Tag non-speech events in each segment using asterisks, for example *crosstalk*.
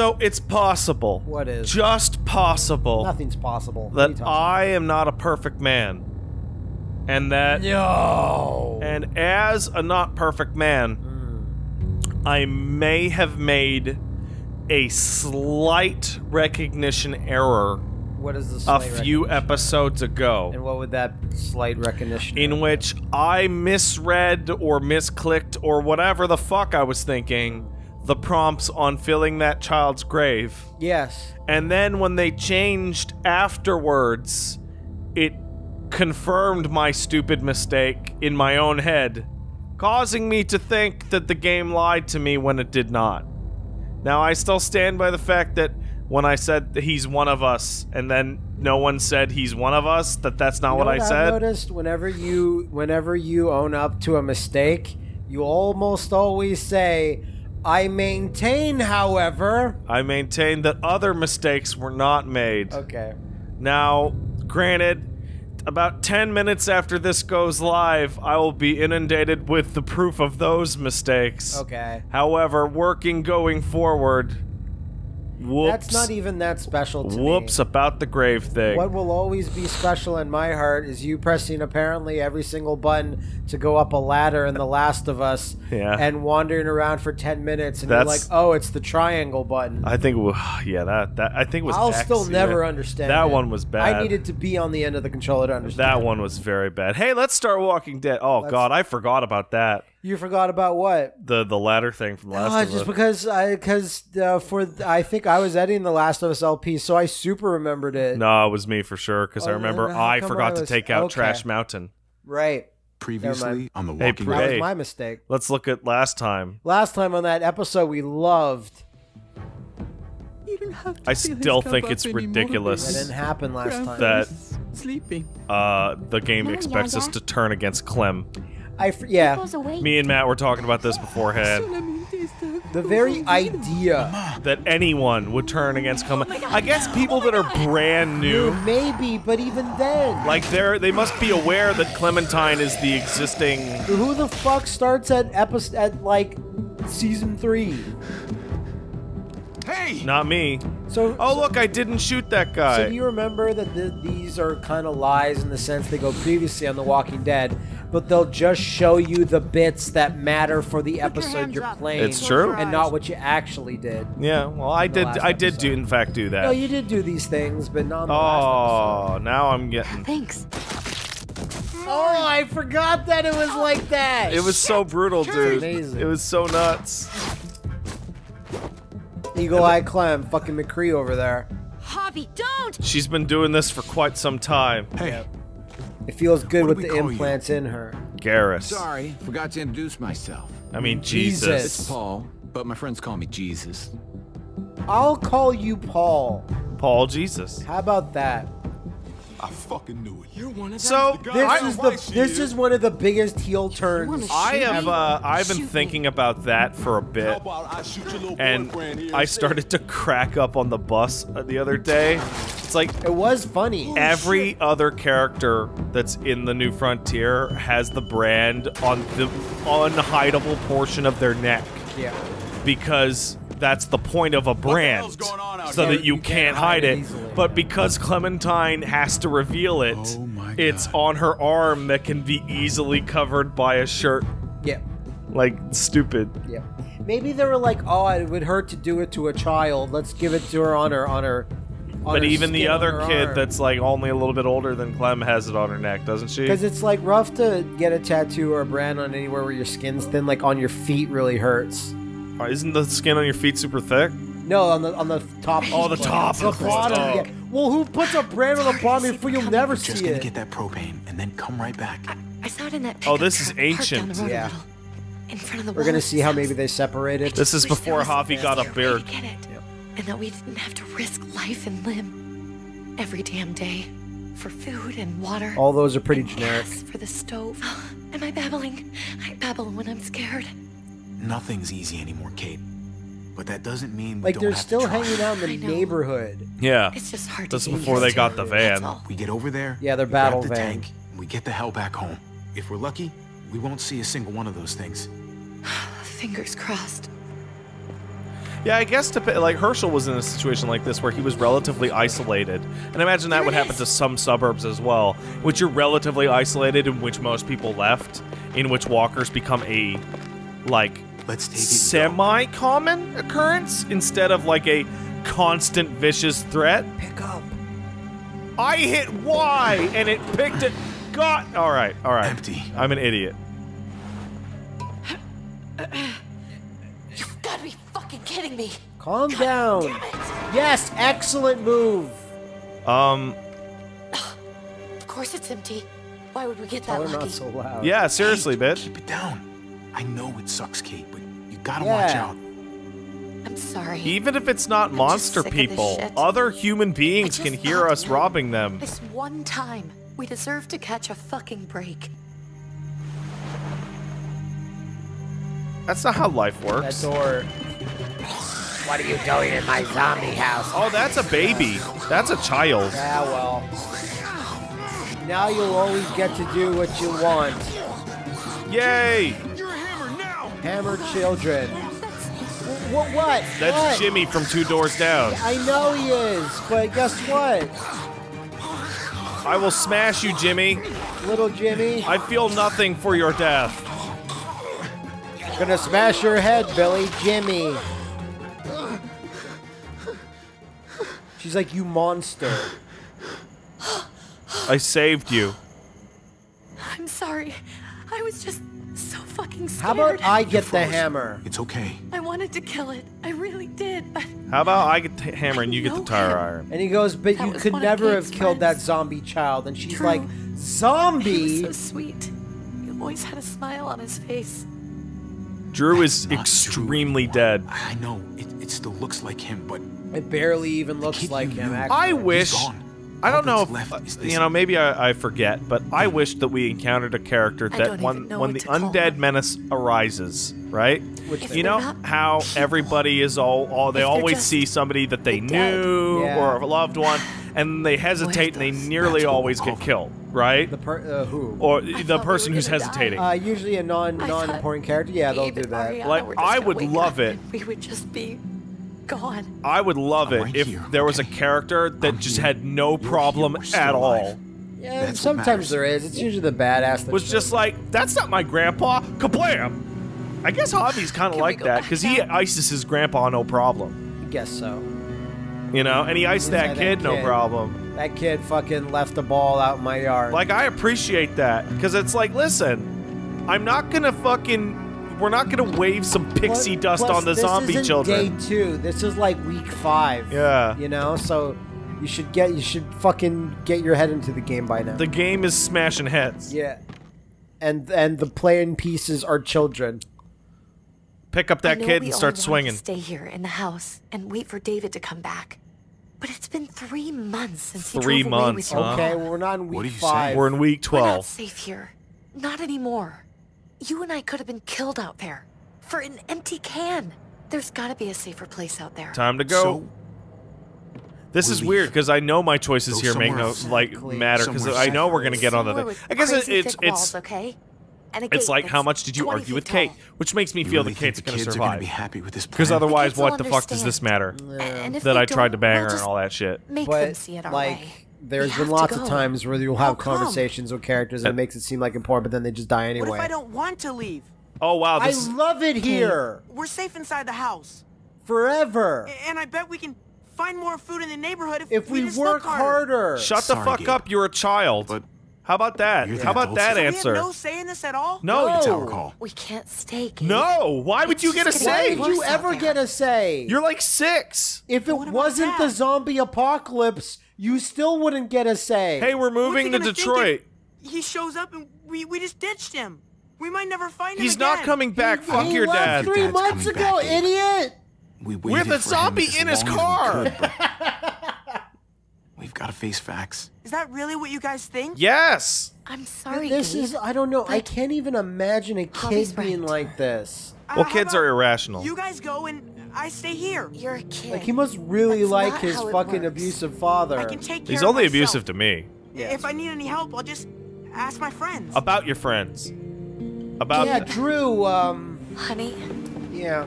So it's possible. What is? Just possible Nothing's possible. What are you that I am not a perfect man. And that No. and as a not perfect man, Hmm. I may have made a slight recognition error What is the a few episodes ago. And what would that slight recognition? in which I misread or misclicked or whatever the fuck I was thinking the prompts on filling that child's grave. yes. And then when they changed afterwards, it confirmed my stupid mistake in my own head, causing me to think that the game lied to me when it did not. Now, I still stand by the fact that when I said that he's one of us, and then no one said he's one of us, that that's not You what know I I've said. noticed whenever you whenever you own up to a mistake, you almost always say, "I maintain, however." I maintain that other mistakes were not made. Okay. Now, granted, about 10 minutes after this goes live, I will be inundated with the proof of those mistakes. Okay. However, working going forward, whoops. That's not even that special to me. Whoops about the grave thing. What will always be special in my heart is you pressing apparently every single button to go up a ladder in The Last of Us Yeah. and wandering around for 10 minutes and That's- you're like, oh, it's the triangle button. I think, *sighs* yeah, that that I think it was. I'll X, still yeah. never understand That it. one was bad. I needed to be on the end of the controller to understand. That one was very bad. Hey, let's start Walking Dead. Oh Let's- God, I forgot about that. You forgot about what? The the ladder thing from Last Oh, of just Us. because I because uh, for I think I was editing the Last of Us LP, so I super remembered it. No, it was me for sure because I Oh, remember then how I forgot I to take out okay. Trash Mountain. Right, Previously on the Hey, Walking Pre- that Dead. Hey. was my mistake. Let's look at last time. Last time on that episode, we loved. You don't have to I feel his still cup think it's anymore, ridiculous. That didn't happen last time. That sleeping. Uh, the game expects us to turn against Clem. I f- yeah, Goes. Me and Matt were talking about this beforehand. The very idea. That anyone would turn against Clem. I guess people that are brand new, Maybe, but even then, like they're they must be aware that Clementine is the existing. who the fuck starts at episode at like season three? Hey! Not me. So Oh look, I didn't shoot that guy. So do you remember that th these are kind of lies in the sense they go previously on The Walking Dead, but they'll just show you the bits that matter for the episode hands you're up. playing. It's true. and not what you actually did. yeah, well I did. I did do in fact do that. No, you did do these things, but not on the last oh, now I'm getting. Thanks. Oh, I forgot that it was like that. It was so brutal, dude. Amazing. It was so nuts. Eagle Eye Clem, fucking McCree over there. Hobby, don't! She's been doing this for quite some time. Hey, It feels good What with the call you? implants in her. Garrus. sorry, forgot to introduce myself. I mean, Jesus. Jesus. It's Paul, but my friends call me Jesus. I'll call you Paul. Paul Jesus. How about that? I fucking knew it. You're one of So This I, is the this is one of the biggest heel turns. I have me. uh, I've been Shoot me. thinking about that for a bit, about I shoot your little and I started to crack up on the bus uh, the other day. It's like It was funny. every other character that's in the New Frontier has the brand on the unhideable portion of their neck Yeah. because that's the point of a brand going on out so here? that you, You can't can't hide hide it it easily. but because clementine has to reveal it Oh it's on her arm that can be easily covered by a shirt Yeah. like stupid Yeah. Maybe they were like, oh, it would hurt to do it to a child. Let's give it to her on her on her. On but her even the other kid arm. that's like only a little bit older than clem has it on her neck doesn't she Because it's like rough to get a tattoo or a brand on anywhere where your skin's thin. Like on your feet, really hurts. Isn't the skin on your feet super thick No, on the on the top. Oh, the top, The bottom. Oh. Yeah. Well, who puts a brand on the bottom if you'll never see Just see gonna it? get that propane and then come right back. I saw it in that Oh, this is truck parked down ancient. the road a Yeah. In front of the We're gonna see how maybe they separated. this is before was Javi got a faster way beard get it, and that we didn't have to risk life and limb every damn day for food and water. All those are pretty generic. for the stove. Am I babbling? I babble when I'm scared. Nothing's easy anymore, Kate. But that doesn't mean we Like don't they're have to still try. hanging out in the neighborhood. yeah It's just hard This to is get before they used got the van. We get over there. Yeah, their we grab battle the van. tank, and we get the hell back home. If we're lucky, we won't see a single one of those things. *sighs* Fingers crossed. Yeah, I guess to like Hershel was in a situation like this where he was relatively isolated, and I imagine that Here would happen is. to some suburbs as well, which you're relatively isolated, in which most people left, in which walkers become a like Let's take it. semi-common occurrence instead of like a constant vicious threat. Pick up. I hit Y and it picked it. God. All right, all right. Empty. I'm an idiot. You've got to be fucking kidding me. Calm down. Damn it. Yes, excellent move. Um. Of course it's empty. Why would we get Tell that lucky? not so loud. Yeah. Seriously, Kate, bitch. Keep it down. I know it sucks, Kate, but you gotta Yeah. watch out. I'm sorry. Even if it's not I'm monster sick of this people, other human beings can hear us now, robbing them. This one time, we deserve to catch a fucking break. That's not how life That works. door. What are you doing in my zombie house? Oh, that's a baby. That's a child. Yeah, well. Now you'll always get to do what you want. Yay! You're a hammer now! Hammer children. What? What? That's what? Jimmy from Two Doors Down. I know he is, but guess what? I will smash you, Jimmy. Little Jimmy. I feel nothing for your death. Gonna smash your head, Billy. Jimmy. She's like, you monster. I saved you. I'm sorry. I was just so fucking scared. How about I get the hammer? It's okay. I wanted to kill it. I really did. But How about I get the hammer and you get the tire him. iron? And he goes, but That you could never have Kate's killed that zombie child. And she's True. like, he zombie? was so sweet. He always had a smile on his face. Drew is extremely true. dead. I I know it, it still looks like him, but It barely even looks like him, actually. I wish. Gone. I don't know if left uh, you know. Maybe I, I forget, but I wish that we encountered a character that when when the undead menace arises, right? Which You know not how *laughs* everybody is all, all they always see somebody that they the knew Yeah. or a loved one, and they hesitate and they nearly always we get killed, right? The per, uh, who? Or I the thought we person who's hesitating. Uh, usually a non I non thought important character. Yeah, they'll do that. Ariana Like, I would love it. We would just be gone. I would love it right if here, there was a character that I'm just here. had no You're problem We're at alive. all. Yeah, That's sometimes there is. It's usually the badass. that Was shows. just like, that's not my grandpa. Kablam! I guess Javi's kind of like that because he now? ices his grandpa no problem. I guess so. You know, and he iced Yeah, that that kid no problem. That kid fucking left the ball out in my yard. Like I appreciate that because it's like, listen, I'm not gonna fucking, we're not gonna wave some pixie Plus- dust plus on the this zombie isn't children. Day two. This is like week five. Yeah. You know, so you should get you should fucking get your head into the game by now. The game is smashing heads. yeah. And and the playing pieces are children. Pick up that kid and start want to swinging. Stay here in the house and wait for David to come back. But it's been three months since Three he drove away months, with your huh? Okay, well, we're not in week What are you five. saying? We're in week twelve. We're not 12. safe here. Not anymore. You and I could have been killed out there for an empty can. There's got to be a safer place out there. Time to go. So This We'll is leave. weird because I know my choices Go here make no like Exactly. matter because I know we're gonna get on the Somewhere thing. I guess it, it's thick it's walls, okay? And it's like how much did you argue with feet Kate, tall. which makes me you feel really that Kate's the gonna kids gonna survive. be happy with this Because plan? otherwise, Kids will what the fuck does this matter? And if That I tried to bang we'll her and all that shit. Make them but see it our like way. There's We been lots of times where you'll oh, have How come? conversations with characters and it uh, makes it seem like important, but then they just die anyway. What if I don't want to leave? Oh wow, I this love it here We're safe inside the house. forever. And I bet we can find more food in the neighborhood if, If we just work look harder. shut the Sorry, fuck Gabe. up. You're a child. But How about that? You're How about that So we answer? have no say in this at all? No, No. it's our call. We can't stay. Gabe. no. Why would It's you get a just Why getting say? did you ever there? get a say? You're like six. if it wasn't the zombie apocalypse, you still wouldn't get a say. Hey, we're moving to Detroit. He shows up and we, we just ditched him. We might never find him He's again. not coming back. Fuck he your left dad. three Dad's months ago, back, idiot. We With waited a zombie in his long as we car. could, *laughs* We've got to face facts. Is that really what you guys think? Yes. I'm sorry. This Gabe. is, I don't know. I can't even imagine a kid Javi's being right. like this. Well, how kids are irrational. You guys go and I stay here. You're a kid. Like, he must really That's like his fucking works. abusive father. I can take care He's of only myself. abusive to me. Yeah. If I need any help, I'll just ask my friends. About your friends. About yeah, Drew, um, Honey, yeah.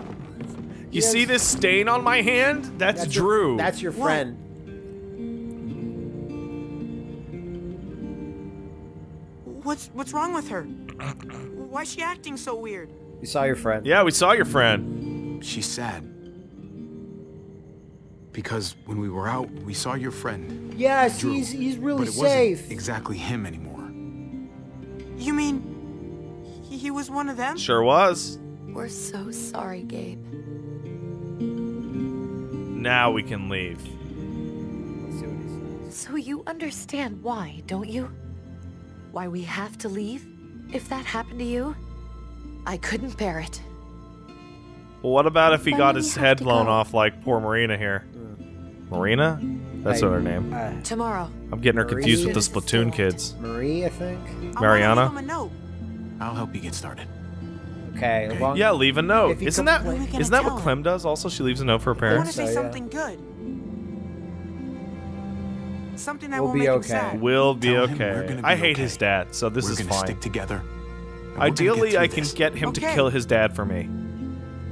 You see this stain on my hand? That's, That's Drew. Your, that's your Whoa. friend. What's what's wrong with her? Why's she acting so weird? You saw your friend. yeah, we saw your friend. She's sad. Because when we were out, we saw your friend. Yes, Drew. he's he's really but it safe. wasn't exactly him anymore. You mean he, he was one of them? Sure was. We're so sorry, Gabe. Now we can leave. Let's see what he says. So you understand why, don't you? Why we have to leave? If that happened to you, I couldn't bear it. Well, what about if he Why got his head blown go? off like poor Marina here? Marina? That's I- her name. Uh, Tomorrow. I'm getting her confused with the Maria. Splatoon kids. Marie, I think. Mariana? leave a note. I'll help you get started. Okay. as long- Yeah, leave a note. Isn't that compla- What are we gonna isn't that what tell him? Clem does? Also, she leaves a note for her parents. I want to say so, yeah. something good. Something that We'll will be make him okay. sad. Will be Tell okay. be I hate his dad, so this we're is gonna fine. stick together. and we're gonna Ideally, I can this. get him to kill his dad for me,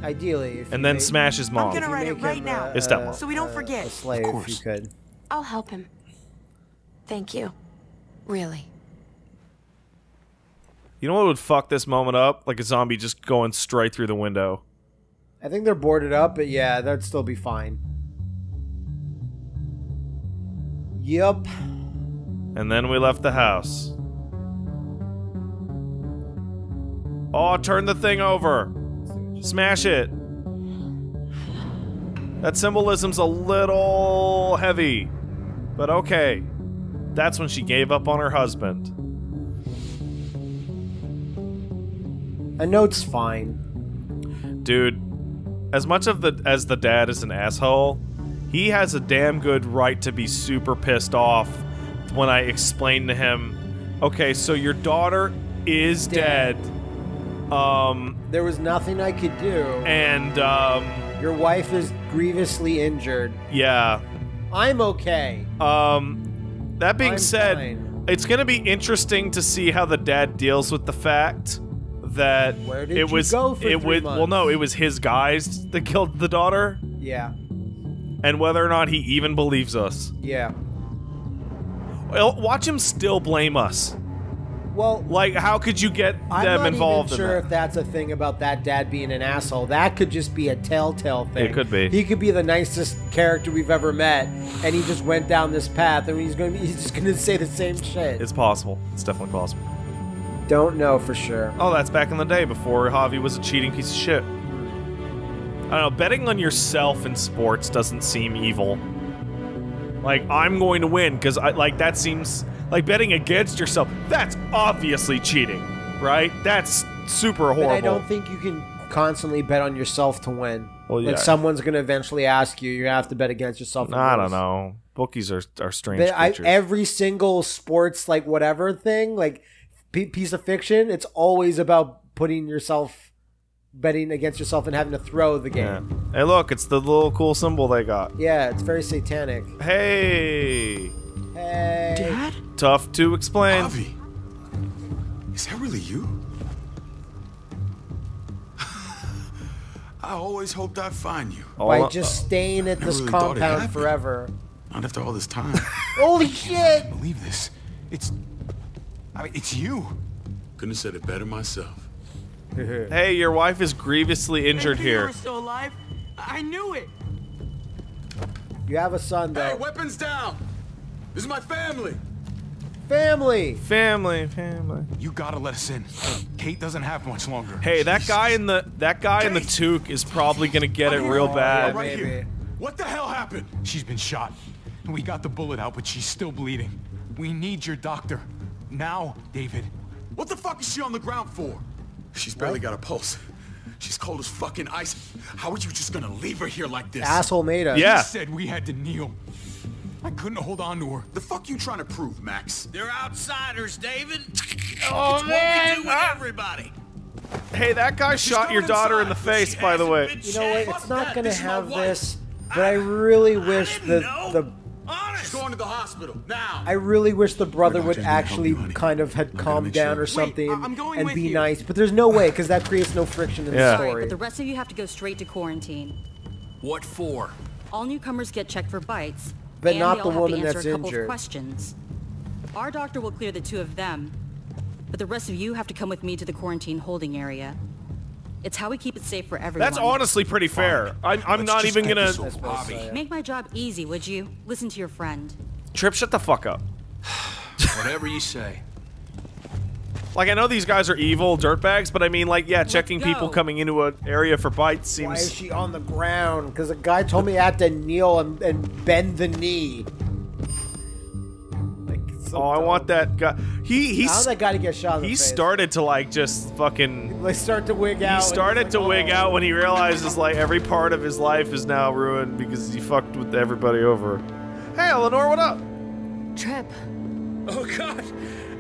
Ideally, if and then make- smash his mom. I'm gonna write it right him, now. uh, His stepmom. So we don't uh, forget. A slave, Of if you course. could. I'll help him. Thank you. Really. You know what would fuck this moment up? Like a zombie just going straight through the window. I think they're boarded up, but yeah, that'd still be fine. Yup. And then we left the house. Oh, turn the thing over. Smash it. That symbolism's a little heavy. But okay. That's when she gave up on her husband. A note's fine. Dude, as much of the as the dad is an asshole, he has a damn good right to be super pissed off when I explain to him, okay, so your daughter is dead. Um There was nothing I could do. and um Your wife is grievously injured. yeah. I'm okay. Um that being I'm said, fine. it's going to be interesting to see how the dad deals with the fact that it was it was well no, it was his guys that killed the daughter Yeah. and whether or not he even believes us. Yeah. Well, watch him still blame us. Well, Like, how could you get I'm them involved? I'm not even sure if that's a thing about that dad being an asshole. That could just be a telltale thing. It could be. He could be the nicest character we've ever met, and he just went down this path, and he's going he's just going to say the same shit. It's possible. It's definitely possible. Don't know for sure. Oh, that's back in the day before Javi was a cheating piece of shit. I don't know. Betting on yourself in sports doesn't seem evil. Like I'm going to win because I like that seems like betting against yourself. That's obviously cheating, right? That's super horrible. But I don't think you can constantly bet on yourself to win. Well, yeah. Like someone's going to eventually ask you. You're going to have to bet against yourself. and I don't know. Bookies are are strange But I, every single sports like whatever thing like p- piece of fiction, it's always about putting yourself betting against yourself and having to throw the yeah. game. Hey, look! It's the little cool symbol they got. Yeah, it's very satanic. Hey, Hey, Dad? Tough to explain. Javi, is that really you? I always hoped I'd find you. All by I- just uh, staying at this really thought it compound forever. Not after all this time. *laughs* Holy shit! Believe this. It's. I mean, it's you. Couldn't have said it better myself. *laughs* Hey, your wife is grievously injured Thank here. You're still alive. I knew it. You have a son though. Hey, though. weapons down! This is my family! Family. Family, family. You gotta let us in. Kate doesn't have much longer. Hey, that guy in the that guy in the toque is probably gonna get it real Oh, bad. yeah, Right here. What the hell happened? She's been shot. We got the bullet out, but she's still bleeding. We need your doctor. Now, David. What the fuck is she on the ground for? She's barely got a pulse. She's cold as fucking ice. How are you just gonna leave her here like this? Asshole made us. Yeah. He said we had to kneel. I couldn't hold on to her. The fuck you trying to prove, Max? They're outsiders, David. *laughs* Oh it's what we do with ah. everybody. Hey, that guy shot your going daughter in the face, by the way. You know what? It's not gonna This is my have this, but I really wish I the didn't know. the Honest. She's going to the hospital now. I really wish the brother would not gonna help actually you, kind of had calmed down sure. or something I- I'm going and be you. nice, but there's no way because that creates no friction in Yeah. the Sorry, story. but the rest of you have to go straight to quarantine. What for? All newcomers get checked for bites. But and not the all have woman to that's a couple injured. Of questions. Our doctor will clear the two of them, but the rest of you have to come with me to the quarantine holding area. It's how we keep it safe for everyone. That's honestly pretty fair. I'm, I'm Let's not even gonna. this over, Make my job easy, would you? Listen to your friend. Tripp, shut the fuck up. *sighs* Whatever you say. Like, I know these guys are evil dirtbags, but I mean, like, yeah, checking people coming into an area for bites Why is seems. she on the ground? Because a guy told me I had to kneel and, and bend the knee. Like, so Oh, I want that guy. He he How's that guy to get shot in the he face? started to like just fucking. Like start to wig out. He started it's to like, wig oh. out when he realizes like every part of his life is now ruined because he fucked with everybody over. Hey, Eleanor, what up? Tripp, Oh God,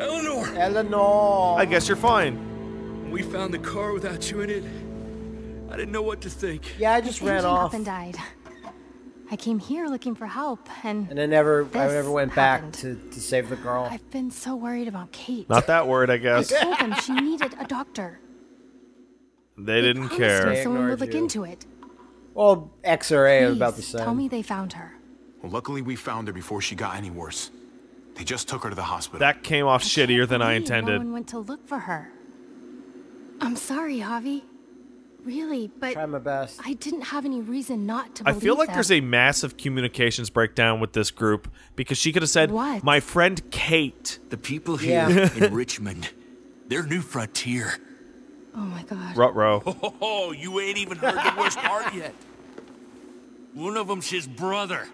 Eleanor! Eleanor. I guess you're fine. We found the car without you in it. I didn't know what to think. Yeah, I just ran off, up and died. I came here looking for help, and and I never, I never went back to, to save the girl. I've been so worried about Kate. Not that word, I guess. I guess. told them she needed a doctor. They didn't promised me care. someone would look you. into it. Well, X or A, I was about to Please, say. tell me they found her. Well, luckily we found her before she got any worse. They just took her to the hospital. That came off I shittier than I intended. No one went to look for her. I'm sorry, Javi. Really, but Try my best. I didn't have any reason not to I feel like them. there's a massive communications breakdown with this group because she could have said, What? "My friend Kate." The people here Yeah. in *laughs* Richmond, their new frontier. Oh my god. Rutro. *laughs* Oh, you ain't even heard the worst part yet. One of them's his brother.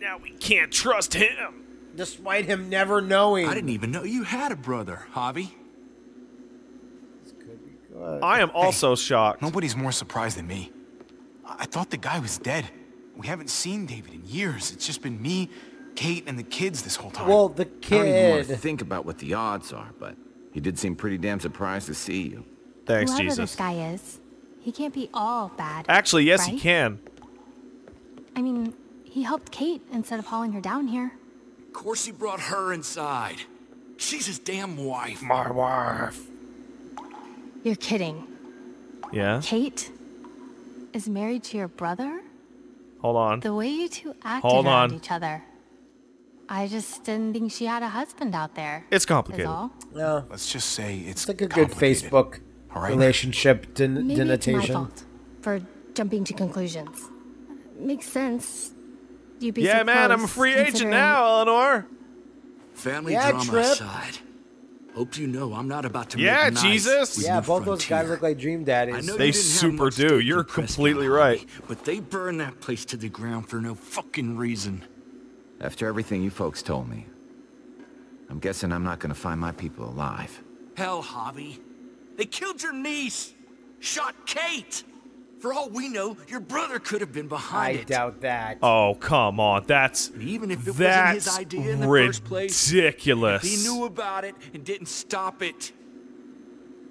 Now we can't trust him. Despite him never knowing. I didn't even know you had a brother, Javi. I am also shocked. Nobody's more surprised than me. I I thought the guy was dead. We haven't seen David in years. It's just been me, Kate, and the kids this whole time. Well, the I don't even want to think about what the odds are, but he did seem pretty damn surprised to see you. Thanks, Whoever Jesus. this guy is, he can't be all bad. Actually, yes, he can. I mean, he helped Kate instead of hauling her down here. Of course he brought her inside. She's his damn wife. My wife. You're kidding. Yeah. Kate is married to your brother? Hold on. The way you two acted Hold around on. each other. I just didn't think she had a husband out there. It's complicated. all. No, Let's just say it's, it's like a good. Facebook All right. relationship den- Maybe it's my denotation. fault for jumping to conclusions. Makes sense. You be Yeah, so man, I'm a free agent now, Eleanor. Family Yeah, drama Tripp. aside. Hope you know I'm not about to Yeah, make nice Jesus. with Yeah, New both those guys look like dream I daddies. know They you didn't have super do. You're completely Javi, right. But they burned that place to the ground for no fucking reason. After everything you folks told me, I'm guessing I'm not gonna find my people alive. Hell, Javi. They killed your niece. Shot Kate. For all we know, your brother could have been I behind it. doubt that. Oh, come on. That's And even if it wasn't that's his idea in the first place, ridiculous. He knew about it and didn't stop it.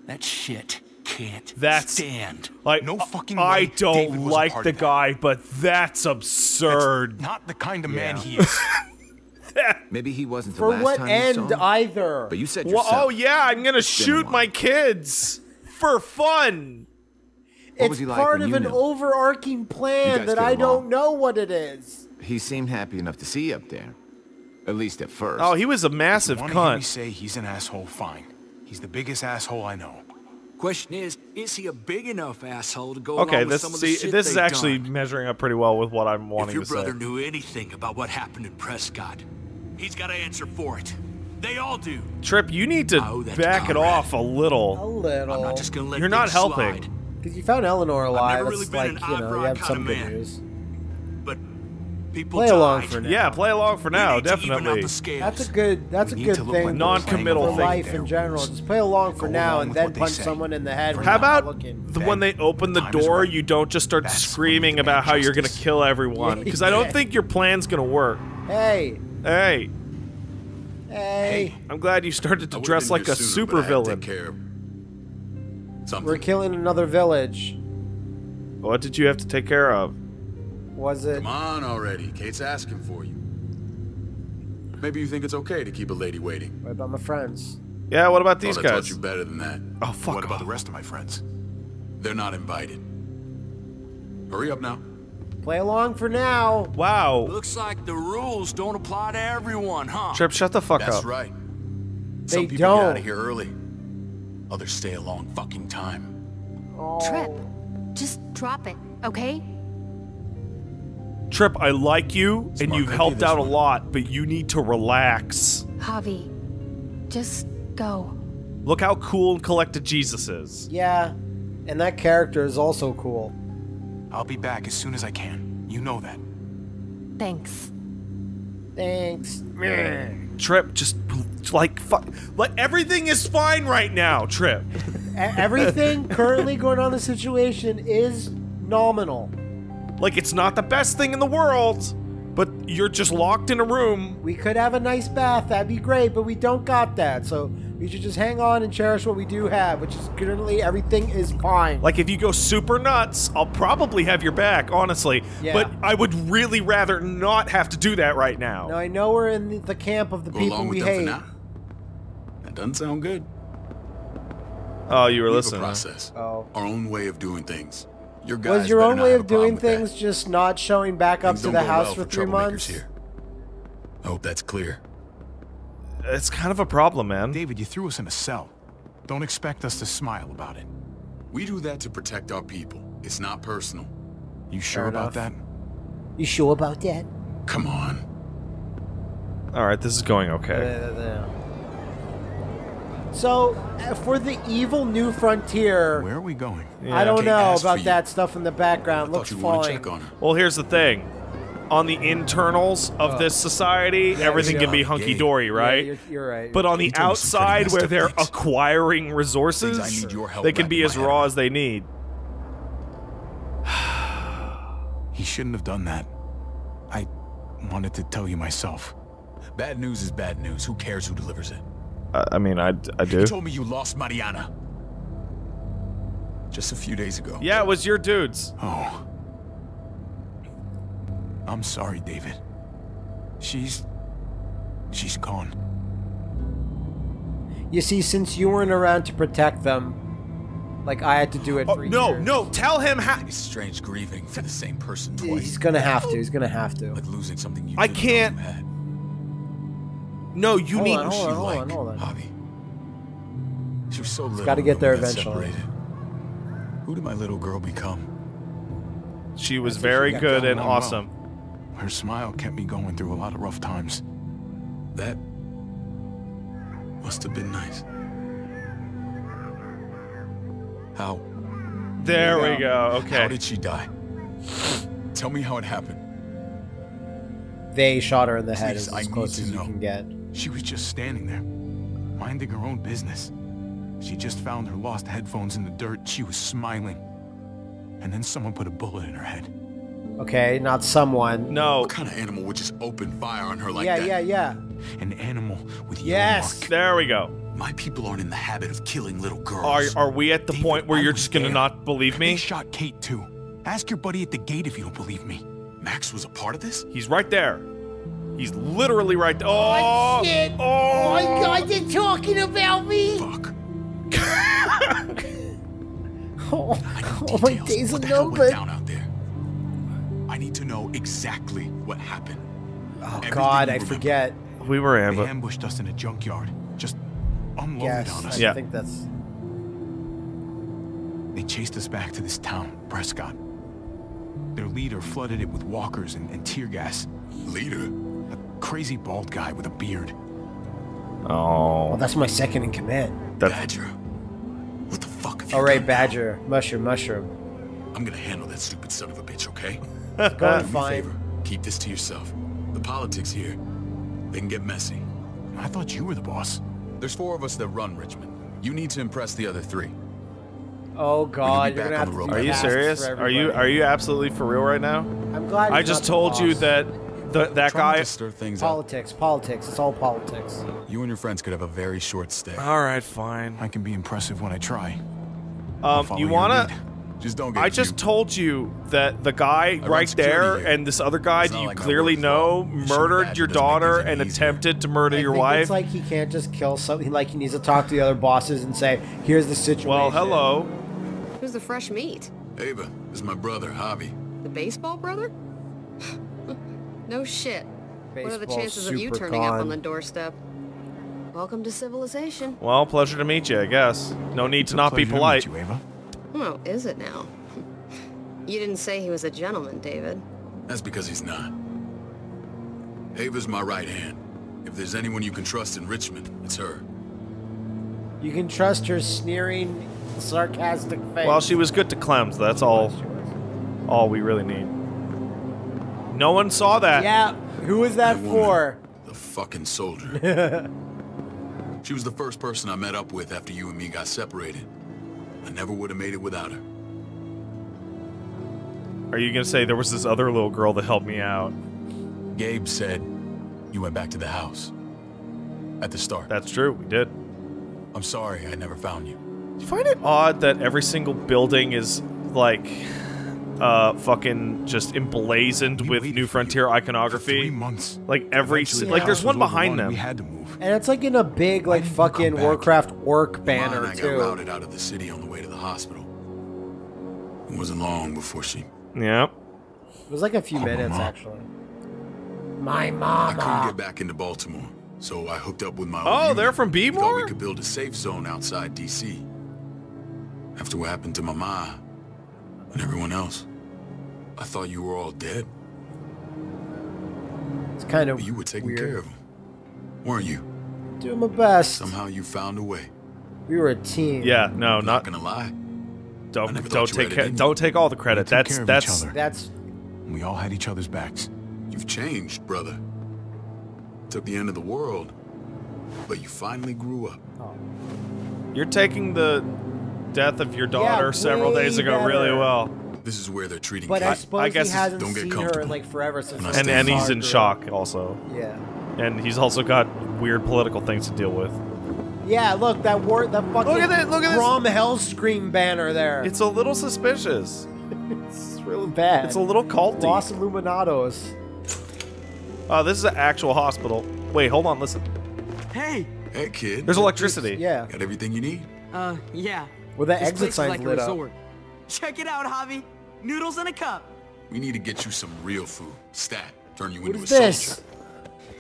That shit can't That's- stand. like No fucking I way don't David like the guy, but that's That's absurd. not the kind of man he is. *laughs* Maybe he wasn't the For last what time end you saw him, either? but you said Well, oh, yourself. oh yeah, I'm gonna shoot my kids for fun. What it's was he like part of an knew? overarching plan that I along. don't know what it is. He seemed happy enough to see you up there. At least at first. Oh, he was a massive Want to hear me cunt. say he's an asshole? Fine. He's the biggest asshole I know. Question is, is he a big enough asshole to go Okay, along with this some of the see, shit this is they've actually done? measuring up pretty well with what I'm wanting to say. If wanting your to brother say. knew anything about what happened in Prescott, he's got to answer for it. They all do. Tripp, you need to oh, I to back it off a little. A little. little. I'm not just gonna let You're not helping. slide. Because you found Eleanor alive. never That's really been like, an you know, you have some good news. But people Play along for now. Yeah, play along for now, need to definitely. the scales. That's a good. That's a We need good to look thing. like Non-committal for thing. life in general. Just play along for Go now along and then punch say. someone in the head. How about looking. the, when they open the door, you don't just start That's screaming about demand how you're gonna kill everyone? *laughs* Because I don't think your plan's gonna work. Hey, Hey, hey, I'm glad you started to dress like a sooner, but I had to supervillain. Take care of Something. we're killing another village. What did you have to take care of? Was it? Come on already. Kate's asking for you. Maybe you think it's okay to keep a lady waiting. What about my friends? Yeah, what about these Thought I taught guys? you better than that. Oh, fuck what about the rest of my friends? They're not invited. Hurry up now. Play along for now. Wow. Looks like the rules don't apply to everyone, huh? Tripp, shut the fuck That's up. right. They Some people get out of here early. Others stay a long fucking time. Tripp, just drop it, okay? Tripp, I like you and you've helped this out a lot, but you need to relax. Javi, just go. Look how cool and collected Jesus is. Yeah, and that character is also cool. I'll be back as soon as I can. You know that. Thanks. Thanks. Tripp, just like fuck. Like everything is fine right now, Tripp. *laughs* Everything currently going on in the situation is nominal. Like it's not the best thing in the world, but you're just locked in a room. We could have a nice bath, that'd be great, but we don't got that. So we should just hang on and cherish what we do have, which is currently everything is fine. Like if you go super nuts, I'll probably have your back, honestly. Yeah. But I would really rather not have to do that right now. Now I know we're in the- the camp of the Go people along we with them hate. for now. That doesn't sound good. Oh, you were We have listening. a huh? process. Oh. Our own way of doing things. Your guys Was your own way of doing with that. things just not showing back up Things to the house well for for three months? Here. I hope that's clear. It's kind of a problem, man. David, you threw us in a cell. Don't expect us to smile about it. We do that to protect our people. It's not personal. You sure Fair about enough. that? You sure about that? Come on. All right, this is going okay. So, uh, for the evil new frontier, Where are we going? I don't Kate know about that stuff in the background. I Looks thought you want to fine. check on her. Well, here's the thing. On the internals of Oh. this society, everything can be hunky dory, Yeah, right? you're, you're right. But on the You told me some pretty outside, where they're things. acquiring resources, I need your help they can be as raw around. as they need. He shouldn't have done that. I wanted to tell you myself. Bad news is bad news. Who cares who delivers it? I, I mean, I, I You told me you lost Mariana. Just a few days ago. Yeah, it was your dudes. Oh. I'm sorry, David. She's. She's gone. you see, since you weren't around to protect them, like I had to do it Oh, for no, years. no, tell him how. It's strange grieving for the same person twice. He's gonna have to. He's gonna have to. Like losing something you I can't- you had. No, you Hold need. on, What's hold she on, hold like, on, hold on. Hobby? She was so little. gotta get there eventually. separated. Who did my little girl become? She was very she good and oh, awesome. well. Awesome. Her smile kept me going through a lot of rough times. That must have been nice. How? There we go. Okay. How did she die? Tell me how it happened. They shot her in the head Please, as, I as close as you know. can get. She was just standing there, minding her own business. She just found her lost headphones in the dirt. She was smiling. And then someone put a bullet in her head. Okay, not someone. No. What kind of animal would just open fire on her like yeah, that? yeah, yeah. yeah. An animal with yellow Yes. mark. There we go. My people aren't in the habit of killing little girls. are are we at the David, point where I you're just gonna there. not believe me? They me? shot Kate too. Ask your buddy at the gate if you don't believe me. Max was a part of this? He's right there. He's literally right there. Oh, oh, shit. Oh, my god, they're talking about me! Fuck. *laughs* Oh, oh my days are what the hell went numbered. down out there? I need to know exactly what happened. Oh Everything god, I forget. We were They ambushed. ambushed us in a junkyard. Just unloaded Yes, on I us. Yeah. think that's. They chased us back to this town, Prescott. Their leader flooded it with walkers and, and tear gas. Leader? A crazy bald guy with a beard. Oh, Oh, that's my second in command. that's Badger. What the fuck have you All right, done now? Badger, mushroom, mushroom. I'm gonna handle that stupid son of a bitch, okay? Going Do me fine. favor. Keep this to yourself. The politics here, they can get messy. I thought you were the boss. There's four of us that run Richmond. You need to impress the other three. Oh god, you're gonna have to do Are you serious? Are you are you absolutely for real right now? I'm glad. I just told you that the, that guy. to stir things up. Politics, politics. It's all politics. You and your friends could have a very short stay. All right, fine. I can be impressive when I try. Um, you wanna? Lead. Just don't get I just cute. told you that the guy run right there here. and this other guy It's that you like clearly know wrong. Murdered your daughter and easier. attempted to murder I your think wife. It's like he can't just kill something. Like he needs to talk to the other bosses and say, "Here's the situation." well, hello. Who's the fresh meat? Ava, this is my brother, Javi. The baseball brother? *laughs* no shit. what are the Baseball chances of you super turning up on the doorstep? Welcome to civilization. Well, pleasure to meet you, I guess. No need to It's a not be pleasure to meet polite. you, Ava. Well, is it now? You didn't say he was a gentleman, David. That's because he's not. Ava's my right hand. If there's anyone you can trust in Richmond, it's her. You can trust her sneering, sarcastic face. Well, she was good to Clems. That's all. All we really need. No one saw that. Yeah, who was that That for? The fucking soldier. *laughs* she was the first person I met up with after you and me got separated. I never would have made it without her. Are you gonna say there was this other little girl that helped me out? Gabe said you went back to the house. At the start. That's true. We did. I'm sorry I never found you. Do you find it odd that every single building is like uh fucking just emblazoned with New Frontier iconography? Three months. Like every Eventually, like the there's one behind overrun them. We had to move. And it's like in a big, like fucking Warcraft orc Mine, banner I got routed out of the city on the way to the hospital. It wasn't long before she. Yeah. It was like a few minutes Mama. actually. My mom. I couldn't get back into Baltimore, so I hooked up with my. Oh, old they're from We thought we could build a safe zone outside D.C. After what happened to my ma and everyone else, I thought you were all dead. It's kind of But you were taking weird. care of them, weren't you? Doing my best. Somehow you found a way. We were a team. Yeah, no, I'm not not gonna lie. don't don't take it ca- don't take all the credit. That's care of each that's other. That's We all had each other's backs. You've changed, brother. Took the end of the world, but you finally grew up. Oh. you're taking the death of your daughter several days ago really well. This is where they're treating But I suppose I guess he hasn't don't get seen her in like forever since. And And and he's in her. shock also. Yeah. And he's also got weird political things to deal with. Yeah, look that war, that fucking Look at that- look at this- Grom Hellscream banner there. It's a little suspicious. *laughs* It's really bad. It's a little culty. Los Illuminados. Oh, this is an actual hospital. Wait, hold on, listen. Hey, Hey, kid. There's electricity. Yeah, Got everything you need? uh, yeah. With that This exit place is signs like a lit up. resort. Check it out, Javi. Noodles in a cup. We need to get you some real food. Stat. Turn you What into is a this?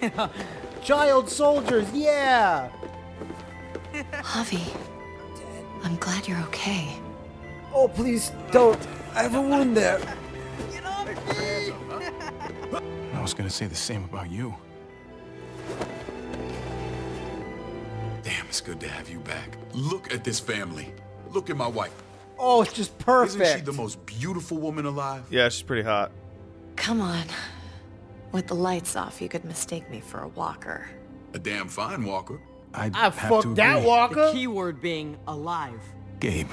soldier. *laughs* Child soldiers, yeah. Javi, I'm glad you're okay. Oh, please don't. I have a wound there. I was gonna say the same about you. Damn, it's good to have you back. Look at this family. Look at my wife. Oh, it's just perfect. Isn't she the most beautiful woman alive? Yeah, she's pretty hot. Come on. With the lights off, you could mistake me for a walker. A damn fine walker. I'd I have to fucked that agree. The keyword being alive. Gabe,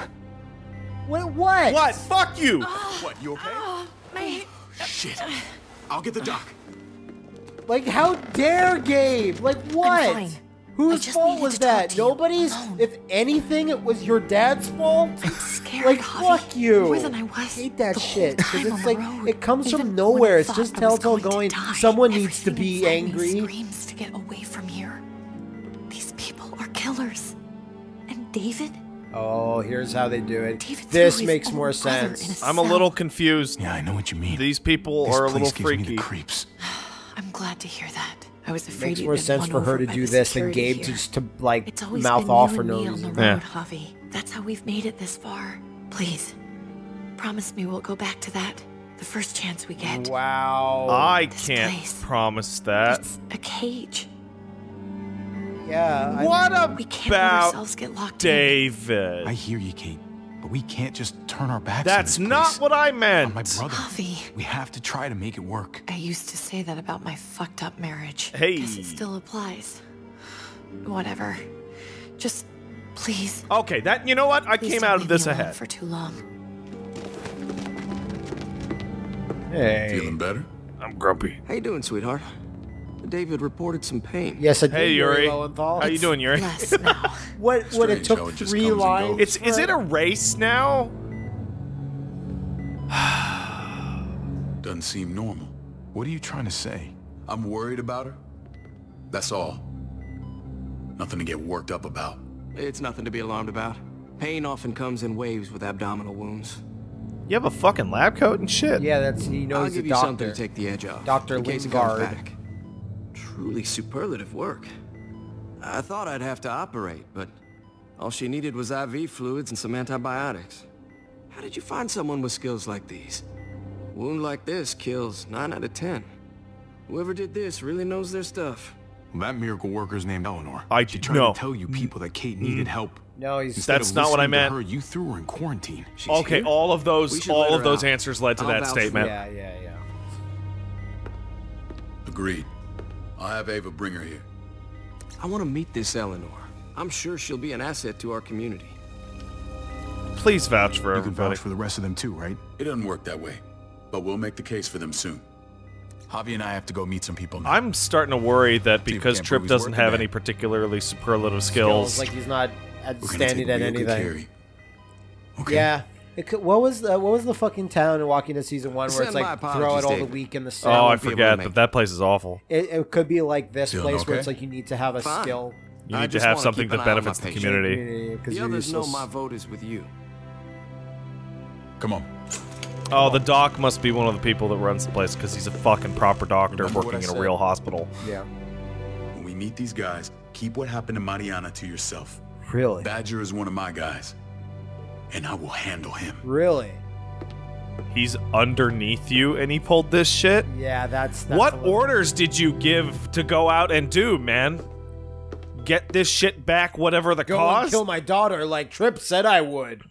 What? What? What? Fuck you! Ah. What, you okay? Ah, oh, shit. I'll get the doc. Like, how dare Gabe? Like, what? fine. Whose fault was that? Nobody's. If anything, it was your dad's fault. I'm Scared, like, Javi. fuck you. More than I was. I hate that shit. Whole time it's like road. it comes Even from nowhere. It's just telltale going. going. to die, Someone needs to be inside me angry. Screams to get away from here. These people are killers. And David? Oh, here's how they do it. David This makes more sense. I'm a little confused. yeah, I know what you mean. These people this are a place little gives me freaky. the creeps. *sighs* I'm glad to hear that. I was afraid Makes more sense for her to do this than Gabe here. just to like It's always mouth been off you for and no me on reason. the road, Yeah. Javi. That's how we've made it this far. Please, promise me we'll go back to that the first chance we get. Wow. I This can't place. promise that. It's a cage. Yeah. I- What We can't let about ourselves get locked in. David? I hear you, Kate, but we can't just turn our backs. That's on this not place. what I On meant. my brother. Javi. We have to try to make it work. I used to say that about my fucked up marriage. Hey. Guess it still applies. Whatever. Just please. Okay, that you know what? I please came out of this me alone ahead. for too long. Hey. Feeling better? I'm grumpy. How you doing, sweetheart? David reported some pain. Yes, I did. Hey Yuri, Lowenthal. how you doing, Yuri? Less now. *laughs* What? What? It took it three comes and lines. It's is it a race now? *sighs* Doesn't seem normal. What are you trying to say? I'm worried about her. That's all. Nothing to get worked up about. It's nothing to be alarmed about. Pain often comes in waves with abdominal wounds. You have a fucking lab coat and shit. Yeah, that's he knows I'll give a you doctor. something to take the edge off. Dr. in case it comes Lingard. Back. Truly superlative work. I thought I'd have to operate, but all she needed was IV fluids and some antibiotics. How did you find someone with skills like these? A Wound like this kills 9 out of 10. Whoever did this really knows their stuff. That miracle worker's named Eleanor. I she tried no. to tell you people that Kate needed help. No, he's Instead That's of not what I listening to meant. Her, you threw her in quarantine. She's okay, here? all of those, all of those out. answers led to I'll that statement. Yeah, yeah, yeah. Agreed. I'll have Ava bring her here. I want to meet this Eleanor. I'm sure she'll be an asset to our community. Please vouch for You can vouch for the rest of them too, right? It doesn't work that way, but we'll make the case for them soon. Javi and I have to go meet some people now. I'm starting to worry that because can't Tripp doesn't have any particularly superlative skills. Like he's not at standing at anything. care of you. Okay. Yeah. It could, what was the what was the fucking town in Walking Dead season one where it's like throw it apologies, all the David. week in the oh. I won't be able to forget but that that place is awful. It, it could be like this Feeling place where it's like you need to have a Fine. skill. You need to have wanna something that an eye on my benefits the community. because The you're others know my vote is with you. Come on. Oh, the doc must be one of the people that runs the place because he's a fucking proper doctor Remember working I in a real hospital. Yeah. When we meet these guys, keep what happened to Mariana to yourself. Really? Badger is one of my guys, and I will handle him. Really? He's underneath you and he pulled this shit? Yeah, that's, that's what a little- orders did you give to go out and do, man? Get this shit back, whatever the Go cost? and kill my daughter like Tripp said I would.